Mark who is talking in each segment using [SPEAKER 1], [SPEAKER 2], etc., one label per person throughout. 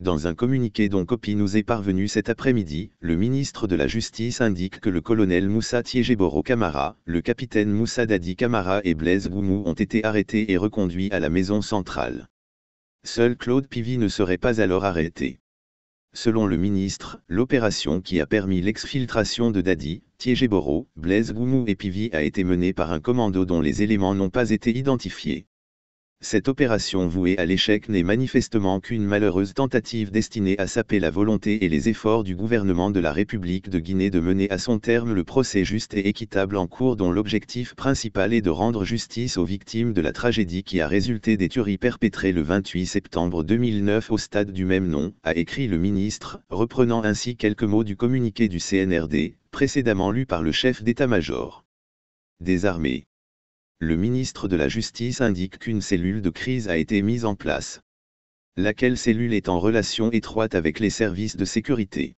[SPEAKER 1] Dans un communiqué dont copie nous est parvenu cet après-midi, le ministre de la Justice indique que le colonel Moussa Tiégeboro Kamara, le capitaine Moussa Dadi Kamara et Blaise Goumou ont été arrêtés et reconduits à la maison centrale. Seul Claude Pivy ne serait pas alors arrêté. Selon le ministre, l'opération qui a permis l'exfiltration de Dadi, Tiégeboro, Blaise Goumou et Pivy a été menée par un commando dont les éléments n'ont pas été identifiés. Cette opération vouée à l'échec n'est manifestement qu'une malheureuse tentative destinée à saper la volonté et les efforts du gouvernement de la République de Guinée de mener à son terme le procès juste et équitable en cours dont l'objectif principal est de rendre justice aux victimes de la tragédie qui a résulté des tueries perpétrées le 28 septembre 2009 au stade du même nom, a écrit le ministre, reprenant ainsi quelques mots du communiqué du CNRD, précédemment lu par le chef d'état-major. Des armées le ministre de la Justice indique qu'une cellule de crise a été mise en place. Laquelle cellule est en relation étroite avec les services de sécurité?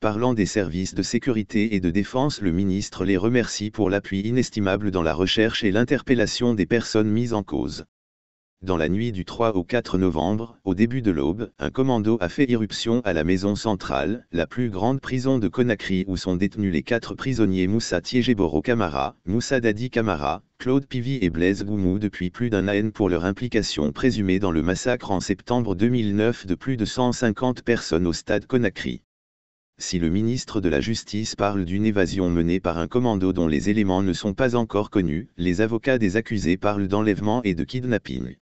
[SPEAKER 1] Parlant des services de sécurité et de défense, le ministre les remercie pour l'appui inestimable dans la recherche et l'interpellation des personnes mises en cause. Dans la nuit du 3 au 4 novembre, au début de l'aube, un commando a fait irruption à la maison centrale, la plus grande prison de Conakry où sont détenus les quatre prisonniers Moussa Tiégeboro Kamara, Moussa Dadi Kamara, Claude Pivy et Blaise Goumou depuis plus d'un an pour leur implication présumée dans le massacre en septembre 2009 de plus de 150 personnes au stade Conakry. Si le ministre de la Justice parle d'une évasion menée par un commando dont les éléments ne sont pas encore connus, les avocats des accusés parlent d'enlèvement et de kidnapping.